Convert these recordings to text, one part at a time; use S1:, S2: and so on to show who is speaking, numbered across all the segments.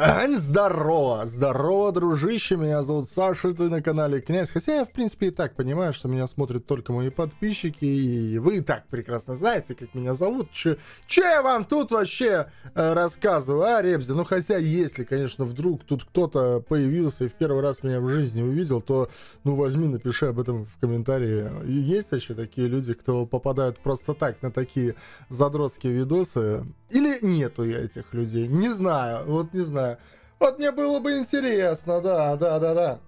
S1: Ань, здорово! Здорово, дружище! Меня зовут Саша, ты на канале Князь. Хотя я, в принципе, и так понимаю, что меня смотрят только мои подписчики, и вы и так прекрасно знаете, как меня зовут. Че, че я вам тут вообще э, рассказываю, а, Ребзи? Ну, хотя, если, конечно, вдруг тут кто-то появился и в первый раз меня в жизни увидел, то, ну, возьми, напиши об этом в комментарии. Есть вообще такие люди, кто попадают просто так на такие задротские видосы? Или нету я этих людей? Не знаю, вот не знаю. Вот мне было бы интересно, да, да, да, да.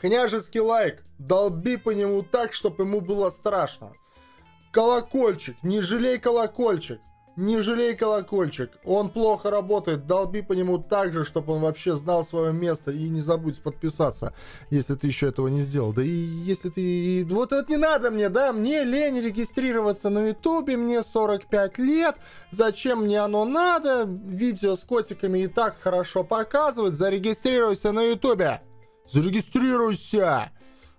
S1: Княжеский лайк, долби по нему так, чтобы ему было страшно. Колокольчик, не жалей колокольчик. Не жалей колокольчик, он плохо работает, долби по нему так же, чтобы он вообще знал свое место и не забудь подписаться, если ты еще этого не сделал. Да и если ты... Вот это не надо мне, да, мне лень регистрироваться на ютубе, мне 45 лет, зачем мне оно надо? Видео с котиками и так хорошо показывают, зарегистрируйся на ютубе! Зарегистрируйся!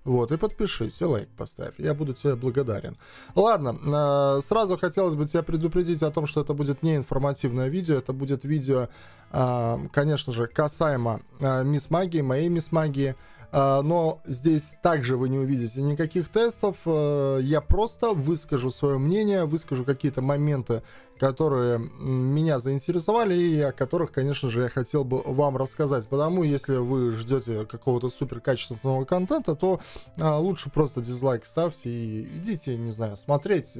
S1: Вот, и подпишись, и лайк поставь. Я буду тебе благодарен. Ладно, э, сразу хотелось бы тебя предупредить о том, что это будет не информативное видео, это будет видео, э, конечно же, касаемо э, Мисс Магии, моей Мисс Магии. А, но здесь также вы не увидите никаких тестов. А, я просто выскажу свое мнение, выскажу какие-то моменты, которые меня заинтересовали и о которых, конечно же, я хотел бы вам рассказать. Потому если вы ждете какого-то супер качественного контента, то а, лучше просто дизлайк ставьте и идите, не знаю, смотреть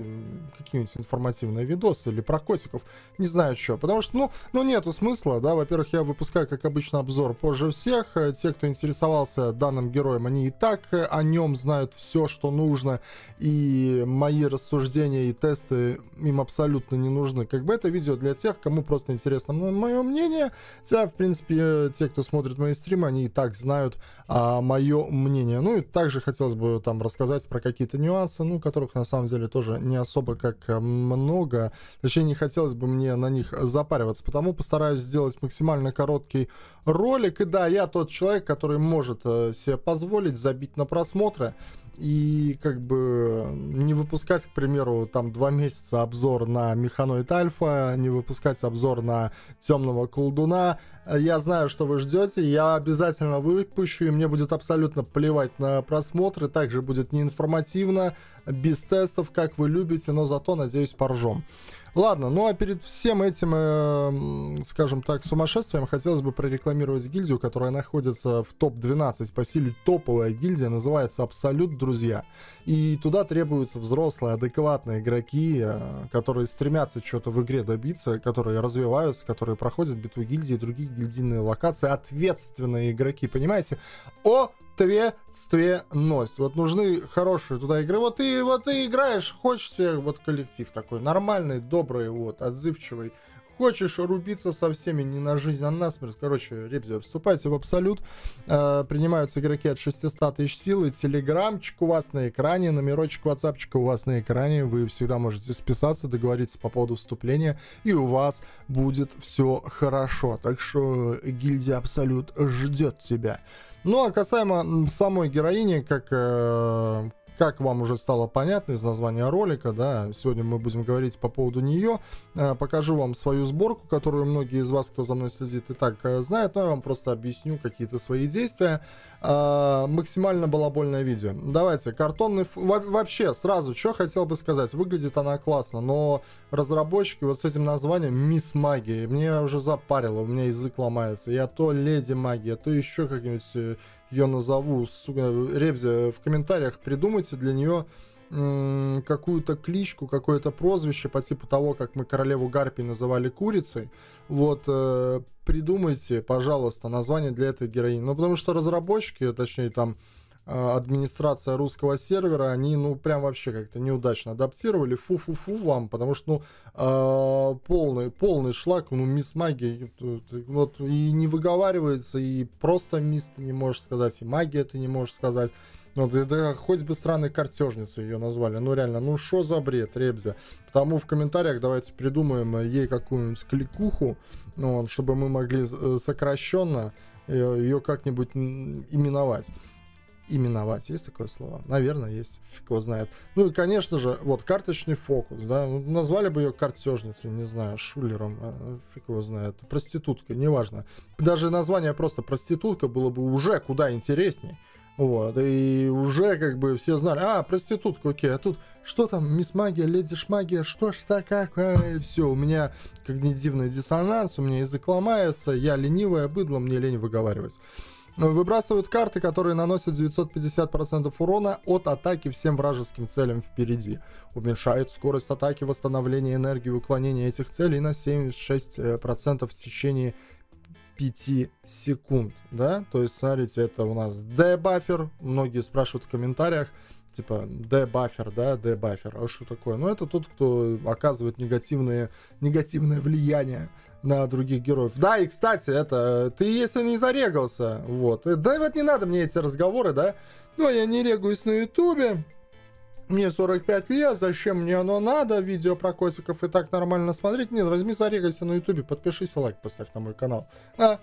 S1: какие-нибудь информативные видосы или про котиков, не знаю что. Потому что, ну, ну нету смысла, да, во-первых, я выпускаю, как обычно, обзор позже всех. Те, кто интересовался данным героем, они и так э, о нем знают все, что нужно, и мои рассуждения и тесты им абсолютно не нужны. Как бы это видео для тех, кому просто интересно мое мнение. Хотя, в принципе, э, те, кто смотрит мои стримы, они и так знают а, мое мнение. Ну и также хотелось бы там рассказать про какие-то нюансы, ну, которых на самом деле тоже не особо как э, много. Точнее, не хотелось бы мне на них запариваться, потому постараюсь сделать максимально короткий ролик. И да, я тот человек, который может себе позволить забить на просмотры и как бы не выпускать, к примеру, там два месяца обзор на Механоид Альфа, не выпускать обзор на Темного Колдуна. Я знаю, что вы ждете, я обязательно выпущу, и мне будет абсолютно плевать на просмотры, также будет неинформативно, без тестов, как вы любите, но зато, надеюсь, поржем. Ладно, ну а перед всем этим, э, скажем так, сумасшествием хотелось бы прорекламировать гильдию, которая находится в топ-12 по силе топовая гильдия, называется Абсолют Друзья. И туда требуются взрослые, адекватные игроки, э, которые стремятся что-то в игре добиться, которые развиваются, которые проходят битвы гильдии другие гильдийные локации, ответственные игроки, понимаете? О ответственность. Вот нужны хорошие туда игры. Вот ты, вот ты играешь, хочешь себе вот коллектив такой нормальный, добрый, вот, отзывчивый. Хочешь рубиться со всеми не на жизнь, а на смерть. Короче, ребзя, вступайте в абсолют. Э, принимаются игроки от 600 тысяч силы. Телеграмчик у вас на экране, номерочек ватсапчика у вас на экране. Вы всегда можете списаться, договориться по поводу вступления, и у вас будет все хорошо. Так что гильдия Абсолют ждет тебя. Ну а касаемо самой героини, как, э, как вам уже стало понятно из названия ролика, да, сегодня мы будем говорить по поводу нее. Э, покажу вам свою сборку, которую многие из вас, кто за мной следит, и так э, знают, но я вам просто объясню какие-то свои действия. Э, максимально балабольное видео. Давайте, картонный... Во вообще, сразу, что хотел бы сказать. Выглядит она классно, но разработчики вот с этим названием Мисс Магия, мне уже запарило, у меня язык ломается. Я то Леди Магия, то еще как-нибудь ее назову, сука, Ребзи, в комментариях придумайте для нее какую-то кличку, какое-то прозвище по типу того, как мы королеву Гарпи называли курицей. Вот, э, придумайте, пожалуйста, название для этой героини. Ну, потому что разработчики, точнее, там, администрация русского сервера, они, ну, прям вообще как-то неудачно адаптировали. Фу-фу-фу вам, потому что, ну, э, полный, полный шлак, ну, мисс магия, вот, и не выговаривается, и просто мисс ты не можешь сказать, и магия ты не можешь сказать. Ну, да, да хоть бы странной картежницей ее назвали. Ну, реально, ну что за бред, Ребзя? Потому в комментариях давайте придумаем ей какую-нибудь кликуху, ну, чтобы мы могли э, сокращенно э, ее как-нибудь именовать. Именовать. Есть такое слово? Наверное, есть. Фиг его знает. Ну и, конечно же, вот карточный фокус, да. Ну, назвали бы ее картежницей, не знаю, шулером. А, фиг его знает. Проституткой, неважно. Даже название просто проститутка было бы уже куда интересней. Вот, и уже как бы все знали, а, проститутка, окей, а тут что там, мисс магия, леди шмагия, что ж так, как, а, все, у меня когнитивный диссонанс, у меня язык ломается, я ленивая быдло, мне лень выговаривать. Выбрасывают карты, которые наносят 950% урона от атаки всем вражеским целям впереди. Уменьшает скорость атаки, восстановления энергии, уклонения этих целей на 76% в течение 5 секунд, да, то есть, смотрите, это у нас D-баффер, многие спрашивают в комментариях, типа D-баффер, да, D-баффер, а что такое? Ну, это тот, кто оказывает негативные, негативное влияние на других героев. Да, и, кстати, это, ты если не зарегался, вот, да вот не надо мне эти разговоры, да, ну, я не регаюсь на ютубе, мне 45 лет, зачем мне оно надо, видео про котиков и так нормально смотреть? Нет, возьми, зарегайся на ютубе, подпишись лайк поставь на мой канал. А,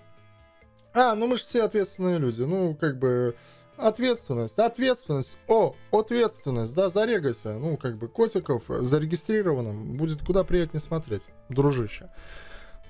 S1: а ну мы же все ответственные люди, ну, как бы, ответственность, ответственность, о, ответственность, да, зарегайся, ну, как бы, котиков зарегистрированным будет куда приятнее смотреть, дружище.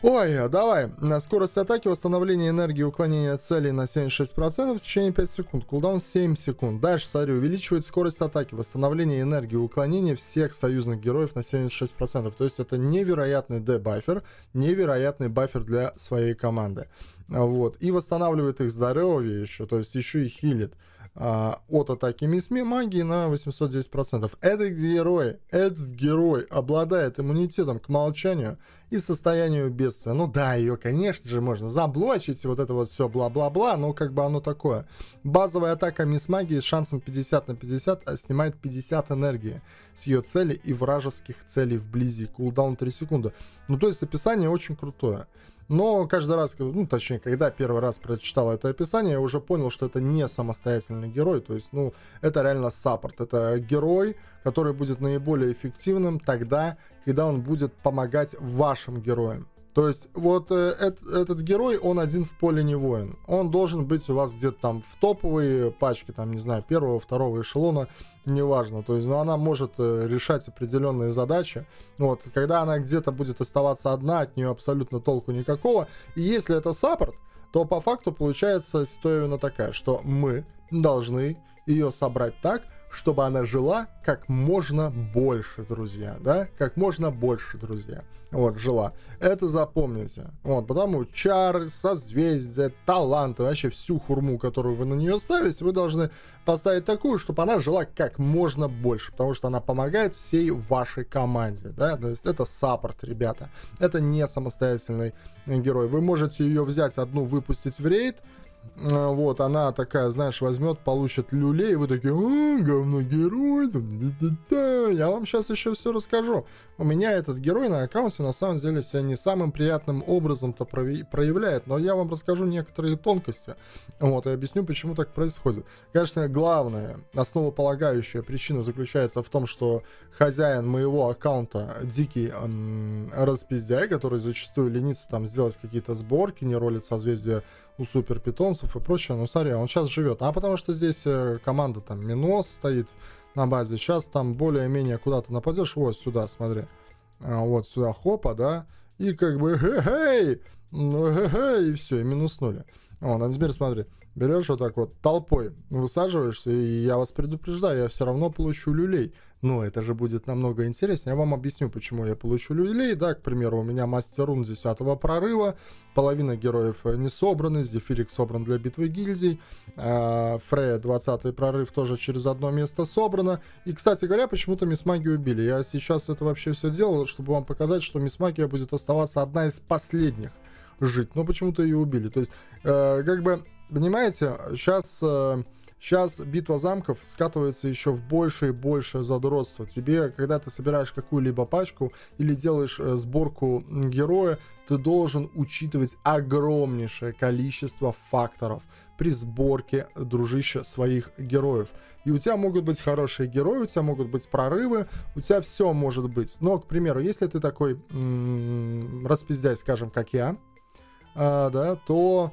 S1: Ой, а давай. Скорость атаки, восстановление энергии, уклонение целей на 76% в течение 5 секунд. Кулдаун 7 секунд. Дальше, смотри, увеличивает скорость атаки, восстановление энергии, уклонение всех союзных героев на 76%. То есть это невероятный дебафер, невероятный бафер для своей команды. Вот. И восстанавливает их здоровье еще, то есть еще и хилит от атаки мисме магии на 810%. Этот герой, этот герой обладает иммунитетом к молчанию и состоянию бедствия. Ну да, ее, конечно же, можно заблочить, вот это вот все бла-бла-бла, но как бы оно такое. Базовая атака мисс магии с шансом 50 на 50 а снимает 50 энергии с ее цели и вражеских целей вблизи. Кулдаун 3 секунды. Ну то есть описание очень крутое. Но каждый раз, ну, точнее, когда первый раз прочитал это описание, я уже понял, что это не самостоятельный герой. То есть, ну, это реально саппорт. Это герой, который будет наиболее эффективным тогда, когда он будет помогать вашим героям. То есть вот э, этот, этот герой, он один в поле не воин. Он должен быть у вас где-то там в топовой пачке, там, не знаю, первого, второго эшелона, неважно. То есть, ну, она может э, решать определенные задачи. Вот, когда она где-то будет оставаться одна, от нее абсолютно толку никакого. И если это саппорт, то по факту получается ситуация такая, что мы должны ее собрать так, чтобы она жила как можно больше, друзья, да, как можно больше, друзья, вот, жила. Это запомните, вот, потому чары, созвездия, таланты, вообще всю хурму, которую вы на нее ставите, вы должны поставить такую, чтобы она жила как можно больше, потому что она помогает всей вашей команде, да, то есть это саппорт, ребята, это не самостоятельный герой. Вы можете ее взять одну, выпустить в рейд, вот, она такая, знаешь, возьмет, получит люлей, и вы такие, а, говно герой, я вам сейчас еще все расскажу. У меня этот герой на аккаунте на самом деле себя не самым приятным образом-то проявляет, но я вам расскажу некоторые тонкости, вот, и объясню, почему так происходит. Конечно, главная, основополагающая причина заключается в том, что хозяин моего аккаунта дикий эм, распиздяй, который зачастую ленится там сделать какие-то сборки, не ролит созвездия у супер питомцев и прочее. Ну, смотри, он сейчас живет. А потому что здесь э, команда там Минос стоит на базе. Сейчас там более-менее куда-то нападешь. Вот сюда, смотри. А, вот сюда, хопа, да. И как бы, хе-хей, ну, хе-хей, и все, и минуснули. Вот, а теперь смотри, берешь вот так вот толпой, высаживаешься, и я вас предупреждаю, я все равно получу люлей. Но это же будет намного интереснее. Я вам объясню, почему я получу люлей. Да, к примеру, у меня мастер рун 10 прорыва, половина героев не собраны, Зефирик собран для битвы гильдий, а, Фрея 20 прорыв тоже через одно место собрано. И, кстати говоря, почему-то Мисс Магию убили. Я сейчас это вообще все делал, чтобы вам показать, что Мисс Магия будет оставаться одна из последних жить. Но почему-то ее убили. То есть, э, как бы, понимаете, сейчас... Э, Сейчас битва замков скатывается еще в большее и большее задротство. Тебе, когда ты собираешь какую-либо пачку или делаешь э, сборку героя, ты должен учитывать огромнейшее количество факторов при сборке, дружище, своих героев. И у тебя могут быть хорошие герои, у тебя могут быть прорывы, у тебя все может быть. Но, к примеру, если ты такой м-м, распиздяй, скажем, как я, а, да, то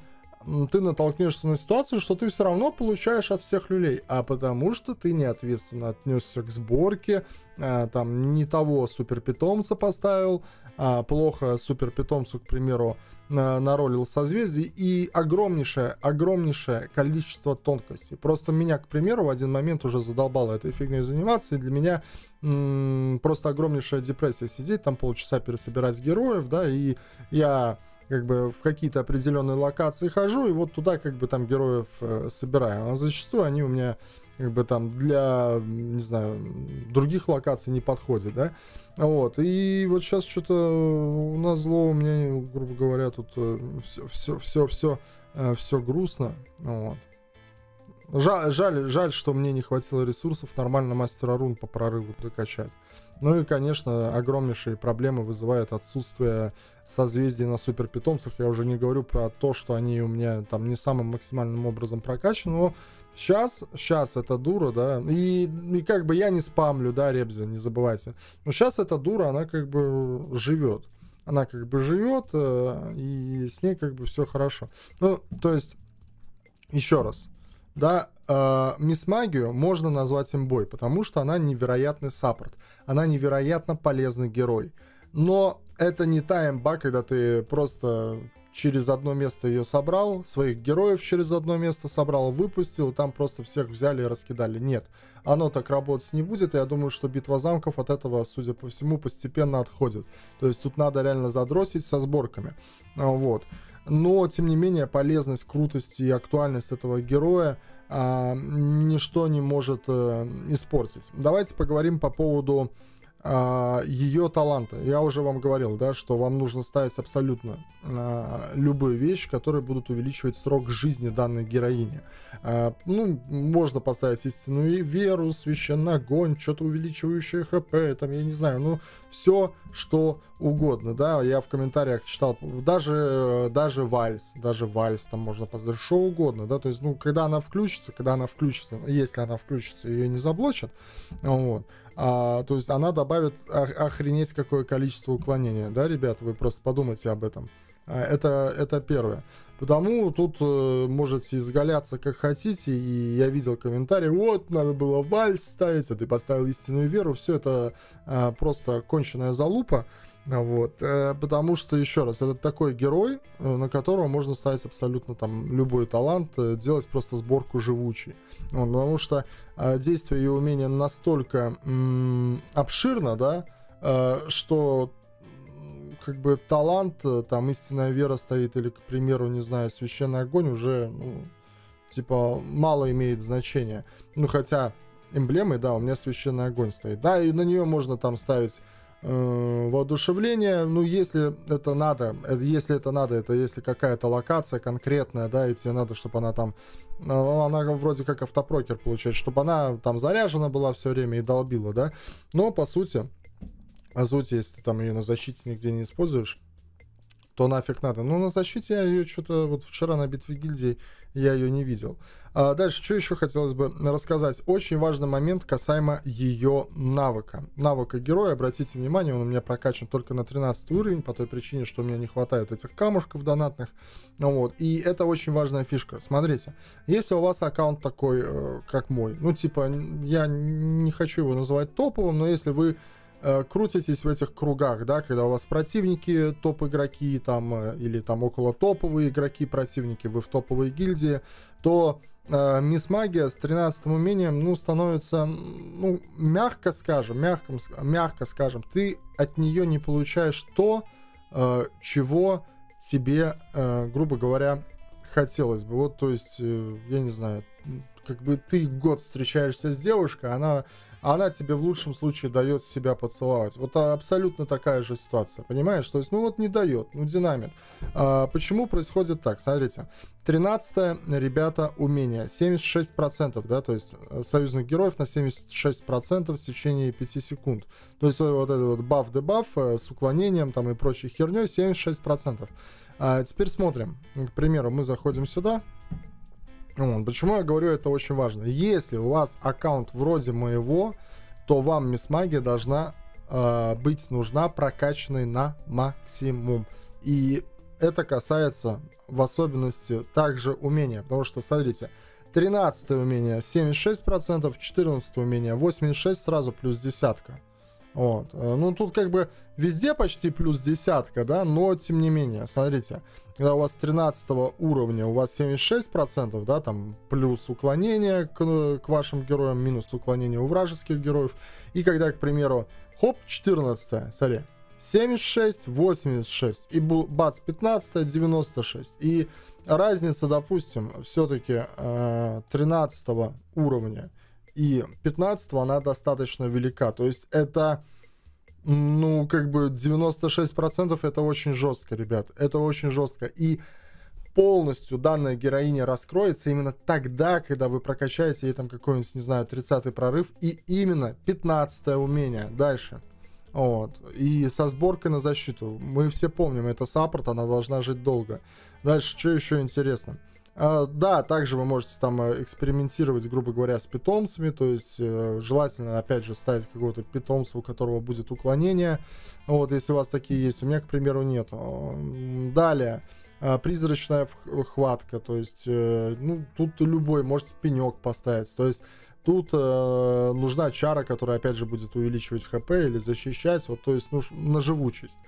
S1: ты натолкнешься на ситуацию, что ты все равно получаешь от всех люлей, а потому что ты неответственно отнесся к сборке, а, там не того суперпитомца поставил, а, плохо суперпитомцу, к примеру, наролил созвездий и огромнейшее, огромнейшее количество тонкостей. Просто меня, к примеру, в один момент уже задолбало этой фигней заниматься, и для меня м- просто огромнейшая депрессия сидеть, там полчаса пересобирать героев, да, и я как бы в какие-то определенные локации хожу, и вот туда как бы там героев э, собираю. А зачастую они у меня как бы там для, не знаю, других локаций не подходят, да. Вот, и вот сейчас что-то у нас зло у меня, грубо говоря, тут все, все, все, все, все грустно, вот. Жаль, жаль, жаль, что мне не хватило ресурсов нормально мастера рун по прорыву докачать. Ну и, конечно, огромнейшие проблемы вызывает отсутствие созвездий на суперпитомцах. Я уже не говорю про то, что они у меня там не самым максимальным образом прокачаны, но Сейчас, сейчас это дура, да, и, и как бы я не спамлю, да, Ребзя, не забывайте. Но сейчас эта дура, она как бы живет. Она как бы живет, э, и с ней как бы все хорошо. Ну, то есть, еще раз, да, э, Мисс Магию можно назвать имбой, потому что она невероятный саппорт. Она невероятно полезный герой. Но это не та имба, когда ты просто через одно место ее собрал, своих героев через одно место собрал, выпустил, там просто всех взяли и раскидали. Нет, оно так работать не будет, я думаю, что битва замков от этого, судя по всему, постепенно отходит. То есть тут надо реально задросить со сборками. Вот. Но, тем не менее, полезность, крутость и актуальность этого героя а, ничто не может а, испортить. Давайте поговорим по поводу а, ее таланта. Я уже вам говорил, да, что вам нужно ставить абсолютно а, любые вещи, которые будут увеличивать срок жизни данной героини. А, ну, можно поставить истинную веру, священный огонь, что-то увеличивающее хп, там, я не знаю, ну, все, что угодно, да, я в комментариях читал, даже, даже вальс, даже вальс там можно поставить, что угодно, да, то есть, ну, когда она включится, когда она включится, если она включится, ее не заблочат, вот, а, то есть она добавит охренеть какое количество уклонения, да, ребята, вы просто подумайте об этом. А, это, это первое. Потому тут э, можете изгаляться как хотите, и я видел комментарии, вот, надо было вальс ставить, а ты поставил истинную веру, все это э, просто конченая залупа. Вот, э, потому что, еще раз, это такой герой, э, на которого можно ставить абсолютно там любой талант, э, делать просто сборку живучей. Вот, потому что действие и умение настолько обширно, да, что как бы талант, там истинная вера стоит, или, к примеру, не знаю, священный огонь уже, ну, типа, мало имеет значения. Ну, хотя эмблемой, да, у меня священный огонь стоит. Да, и на нее можно там ставить воодушевление, ну, если это надо, это, если это надо, это если какая-то локация конкретная, да, и тебе надо, чтобы она там, ну, она вроде как автопрокер получается, чтобы она там заряжена была все время и долбила, да, но, по сути, по сути, если ты там ее на защите нигде не используешь, то нафиг надо. Ну, на защите я ее что-то вот вчера на битве гильдии я ее не видел. А дальше, что еще хотелось бы рассказать? Очень важный момент касаемо ее навыка. Навыка героя, обратите внимание, он у меня прокачан только на 13 уровень, по той причине, что у меня не хватает этих камушков донатных. Вот. И это очень важная фишка. Смотрите, если у вас аккаунт такой, э, как мой, ну, типа, я не хочу его называть топовым, но если вы Э, крутитесь в этих кругах, да, когда у вас противники топ-игроки там, э, или там около топовые игроки противники, вы в топовой гильдии, то э, Мисс Магия с 13 умением, ну, становится, ну, мягко скажем, мягко, мягко скажем, ты от нее не получаешь то, э, чего тебе, э, грубо говоря, хотелось бы. Вот, то есть, э, я не знаю, как бы ты год встречаешься с девушкой, она она тебе в лучшем случае дает себя поцеловать. Вот абсолютно такая же ситуация, понимаешь? То есть, ну вот не дает, ну динамит. А, почему происходит так? Смотрите, 13 ребята, умение, 76%, да, то есть э, союзных героев на 76% в течение 5 секунд. То есть вот этот вот баф-дебаф э, с уклонением там и прочей херней 76%. А, теперь смотрим. К примеру, мы заходим сюда. Почему я говорю, это очень важно. Если у вас аккаунт вроде моего, то вам мисс магия должна э, быть нужна прокачанной на максимум. И это касается в особенности также умения, потому что, смотрите, 13 умение 76%, 14 умение 86, сразу плюс десятка. Вот. Э, ну, тут как бы везде почти плюс десятка, да, но тем не менее, смотрите, когда у вас 13 уровня, у вас 76%, да, там плюс уклонение к, к вашим героям, минус уклонение у вражеских героев, и когда, к примеру, хоп, 14 смотри, 76, 86, и бац, 15, 96, и разница, допустим, все-таки э, 13 уровня и 15 она достаточно велика. То есть это, ну, как бы 96% это очень жестко, ребят. Это очень жестко. И полностью данная героиня раскроется именно тогда, когда вы прокачаете ей там какой-нибудь, не знаю, 30-й прорыв. И именно 15 умение. Дальше. Вот. И со сборкой на защиту. Мы все помним, это саппорт, она должна жить долго. Дальше, что еще интересно? А, да, также вы можете там э, экспериментировать, грубо говоря, с питомцами, то есть э, желательно, опять же, ставить какого-то питомца, у которого будет уклонение, вот, если у вас такие есть, у меня, к примеру, нет. Далее, э, призрачная хватка, то есть, ну, тут любой, можете пенек поставить, то есть, Тут э, нужна чара, которая опять же будет увеличивать хп или защищать, вот, то есть ну, на живучесть.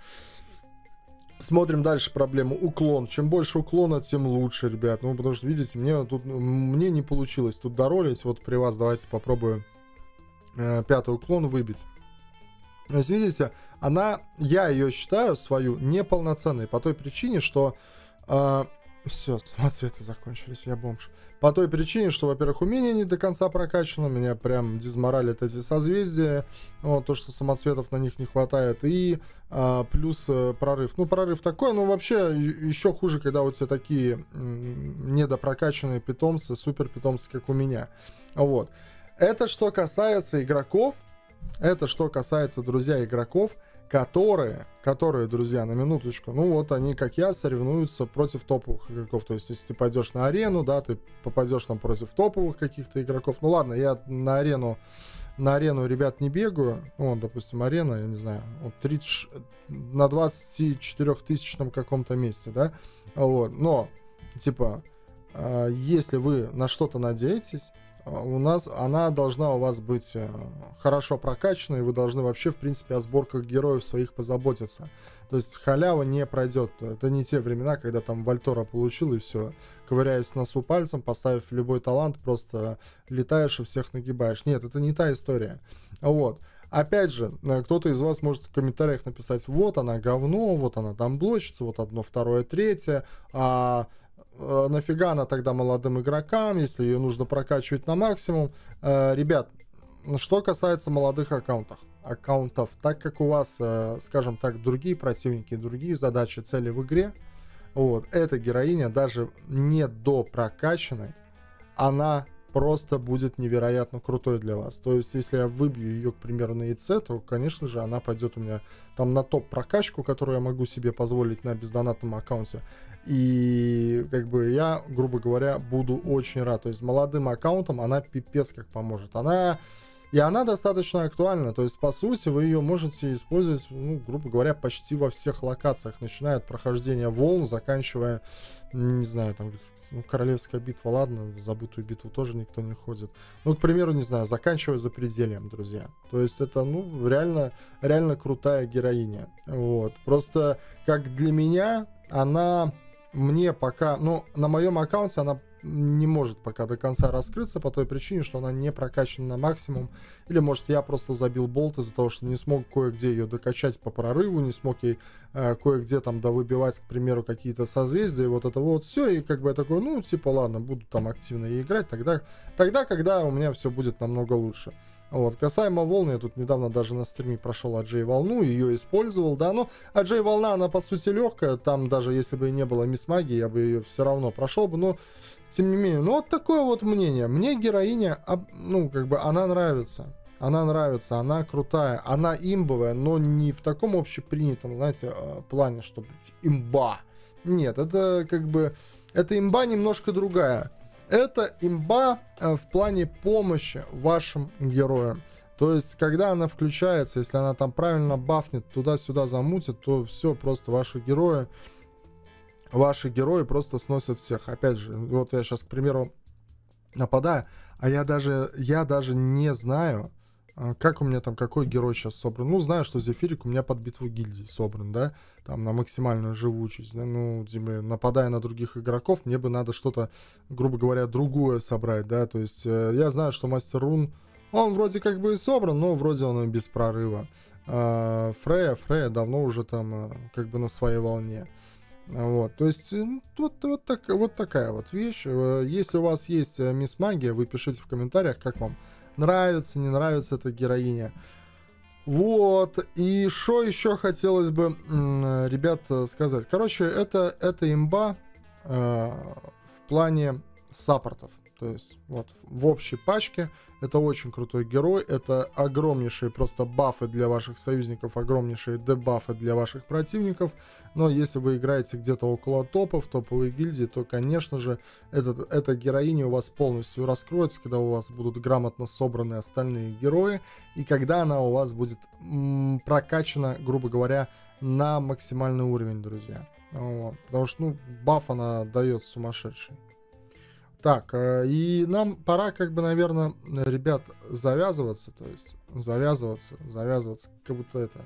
S1: Смотрим дальше проблему. Уклон. Чем больше уклона, тем лучше, ребят. Ну, потому что, видите, мне тут мне не получилось тут доролить. Вот при вас давайте попробую э, пятый уклон выбить. То есть, видите, она, я ее считаю свою неполноценной по той причине, что э, все, самоцветы закончились, я бомж. По той причине, что, во-первых, умение не до конца прокачано, меня прям дизморалит эти созвездия, вот, то, что самоцветов на них не хватает, и а, плюс а, прорыв. Ну, прорыв такой, но вообще еще хуже, когда у тебя такие недопрокачанные питомцы, супер питомцы, как у меня. Вот. Это что касается игроков, это что касается, друзья, игроков, которые, которые, друзья, на минуточку, ну вот они, как я, соревнуются против топовых игроков. То есть, если ты пойдешь на арену, да, ты попадешь там против топовых каких-то игроков. Ну ладно, я на арену, на арену ребят не бегаю. Ну, вот, допустим, арена, я не знаю, вот 30, на 24 тысячном каком-то месте, да. Вот, но, типа, а, если вы на что-то надеетесь, у нас она должна у вас быть э, хорошо прокачана, и вы должны вообще, в принципе, о сборках героев своих позаботиться. То есть халява не пройдет. Это не те времена, когда там Вальтора получил и все. Ковыряясь носу пальцем, поставив любой талант, просто летаешь и всех нагибаешь. Нет, это не та история. Вот. Опять же, э, кто-то из вас может в комментариях написать, вот она говно, вот она там блочится, вот одно, второе, третье, а нафига она тогда молодым игрокам, если ее нужно прокачивать на максимум. Э, ребят, что касается молодых аккаунтов, аккаунтов, так как у вас, э, скажем так, другие противники, другие задачи, цели в игре, вот, эта героиня даже не до прокачанной, она просто будет невероятно крутой для вас. То есть, если я выбью ее, к примеру, на яйце, то, конечно же, она пойдет у меня там на топ прокачку, которую я могу себе позволить на бездонатном аккаунте. И как бы я, грубо говоря, буду очень рад. То есть молодым аккаунтом она пипец как поможет. Она и она достаточно актуальна. То есть, по сути, вы ее можете использовать, ну, грубо говоря, почти во всех локациях. Начиная от прохождения волн, заканчивая, не знаю, там, ну, Королевская битва, ладно, забытую битву тоже никто не ходит. Ну, к примеру, не знаю, заканчивая за пределем, друзья. То есть, это, ну, реально, реально крутая героиня. Вот. Просто, как для меня, она мне пока, ну, на моем аккаунте она не может пока до конца раскрыться по той причине, что она не прокачана на максимум. Или, может, я просто забил болт из-за того, что не смог кое-где ее докачать по прорыву, не смог ей э, кое-где там довыбивать, к примеру, какие-то созвездия, вот это вот все. И как бы я такой, ну, типа, ладно, буду там активно играть тогда, тогда, когда у меня все будет намного лучше. Вот, касаемо волны, я тут недавно даже на стриме прошел Аджей волну, ее использовал, да, но Аджей волна, она по сути легкая, там даже если бы и не было мисс магии, я бы ее все равно прошел бы, но тем не менее, ну вот такое вот мнение. Мне героиня, ну как бы она нравится. Она нравится, она крутая, она имбовая, но не в таком общепринятом, знаете, э, плане, что имба. Нет, это как бы, это имба немножко другая. Это имба э, в плане помощи вашим героям. То есть, когда она включается, если она там правильно бафнет, туда-сюда замутит, то все, просто ваши герои ваши герои просто сносят всех. Опять же, вот я сейчас, к примеру, нападаю, а я даже, я даже не знаю, а, как у меня там, какой герой сейчас собран. Ну, знаю, что Зефирик у меня под битву гильдии собран, да, там на максимальную живучесть, да? ну, типа, нападая на других игроков, мне бы надо что-то, грубо говоря, другое собрать, да, то есть э, я знаю, что Мастер Рун, он вроде как бы и собран, но вроде он без прорыва. Э, Фрея, Фрея давно уже там э, как бы на своей волне. Вот, то есть вот, вот, так, вот такая вот вещь. Э, если у вас есть э, Мисс Магия, вы пишите в комментариях, как вам нравится, не нравится эта героиня. Вот, и что еще хотелось бы, ребят, сказать. Короче, это, это имба э, в плане саппортов. То есть, вот, в общей пачке это очень крутой герой, это огромнейшие просто бафы для ваших союзников, огромнейшие дебафы для ваших противников. Но если вы играете где-то около топов, топовой гильдии, то, конечно же, этот, эта героиня у вас полностью раскроется, когда у вас будут грамотно собраны остальные герои, и когда она у вас будет м- прокачана, грубо говоря, на максимальный уровень, друзья. Вот. Потому что, ну, баф она дает сумасшедший. Так, э, и нам пора, как бы, наверное, ребят, завязываться, то есть завязываться, завязываться, как будто это,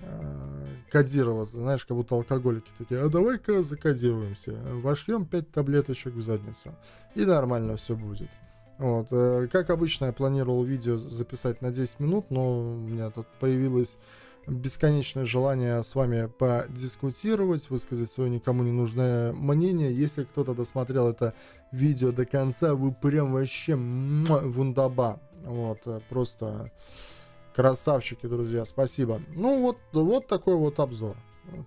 S1: э, кодироваться, знаешь, как будто алкоголики такие, а давай-ка закодируемся, вошьем 5 таблеточек в задницу, и нормально все будет. Вот, э, как обычно, я планировал видео записать на 10 минут, но у меня тут появилась бесконечное желание с вами подискутировать, высказать свое никому не нужное мнение. Если кто-то досмотрел это видео до конца, вы прям вообще вундаба. Вот, э, просто красавчики, друзья, спасибо. Ну вот, вот такой вот обзор.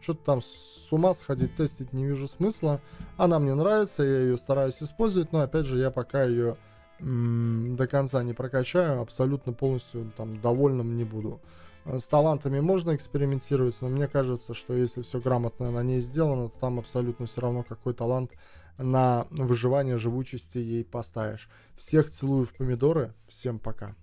S1: Что-то там с ума сходить, тестить не вижу смысла. Она мне нравится, я ее стараюсь использовать, но опять же я пока ее до конца не прокачаю, абсолютно полностью там довольным не буду. Э, с талантами можно экспериментировать, но мне кажется, что если все грамотно на ней сделано, то там абсолютно все равно какой талант на выживание живучести ей поставишь. Всех целую в помидоры, всем пока.